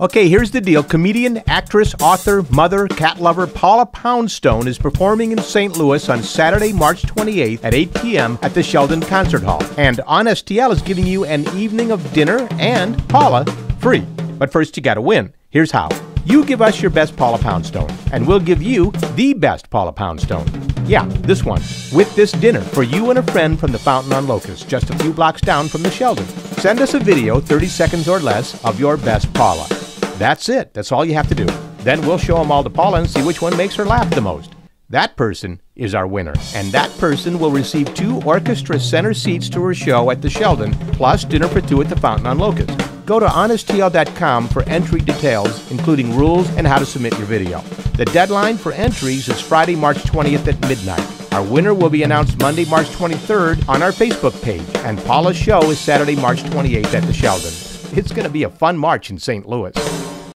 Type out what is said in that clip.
Okay, here's the deal. Comedian, actress, author, mother, cat lover Paula Poundstone is performing in St. Louis on Saturday, March 28th at 8 p.m. at the Sheldon Concert Hall. And On STL is giving you an evening of dinner and Paula free. But first, you gotta win. Here's how. You give us your best Paula Poundstone, and we'll give you the best Paula Poundstone. Yeah, this one, with this dinner for you and a friend from the Fountain on Locust, just a few blocks down from the Sheldon. Send us a video, 30 seconds or less, of your best Paula. That's it. That's all you have to do. Then we'll show them all to Paula and see which one makes her laugh the most. That person is our winner, and that person will receive two orchestra center seats to her show at the Sheldon, plus dinner for two at the Fountain on Locust. Go to onstl.com for entry details, including rules and how to submit your video. The deadline for entries is Friday, March 20th at midnight. Our winner will be announced Monday, March 23rd on our Facebook page, and Paula's show is Saturday, March 28th at the Sheldon. It's going to be a fun march in St. Louis.